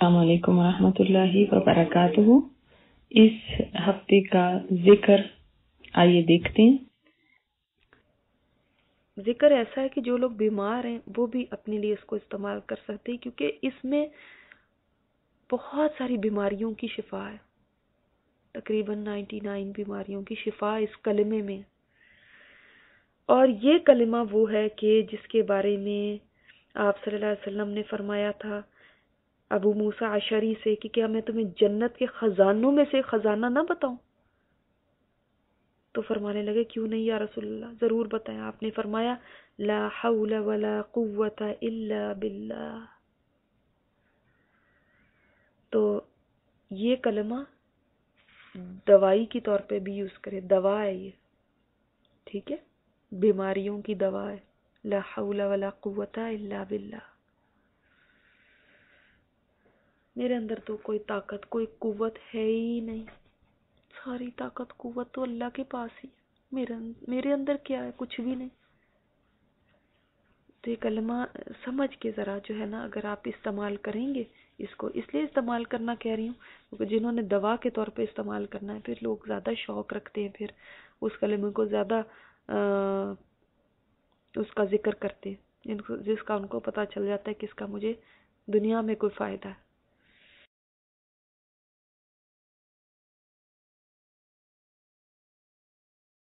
अलैक्म वरहमतुल्लाहि वबरकातुहू इस हफ्ते का जिक्र आइए देखते हैं जिक्र ऐसा है कि जो लोग बीमार हैं वो भी अपने लिए इसको इस्तेमाल कर सकते हैं क्योंकि इसमें बहुत सारी बीमारियों की शिफा है तकरीबन 99 बीमारियों की शिफा इस कलमे में। और ये कलमा वो है कि जिसके बारे में आप सल्लल्लाहु अलैहि वसल्लम ने फरमाया था, अबू मूसा अशरी से कि क्या मैं तुम्हें जन्नत के खजानों में से खजाना ना बताऊँ? तो फरमाने लगे, क्यों नहीं या रसूलल्लाह? ज़रूर बताएँ। आपने फरमाया, ला हौला वला कुव्वता इल्ला बिल्लाह। तो ये कलमा दवाई के तौर पे भी यूज़ करें। दवा है ये। ठीक है? बीमारियों की दवा है। ला वला कुव्वता इल्ला बिल्लाह। मेरे अंदर तो कोई ताकत, कोई कुवत है ही नहीं। सारी ताकत कुवत तो अल्लाह के पास ही है। मेरे मेरे अंदर क्या है? कुछ भी नहीं। तो ये कलमा, समझ के ज़रा जो है ना, अगर आप इस्तेमाल करेंगे इसको, इसलिए इस्तेमाल करना कह रही हूँ, क्योंकि जिन्होंने दवा के तौर पे इस्तेमाल करना है, फिर लोग ज़्यादा शौक रखते हैं, फिर उस कलमे को ज़्यादा उसका ज़िक्र करते हैं जिसका उनको पता चल जाता है कि इसका मुझे दुनिया में कोई फ़ायदा है।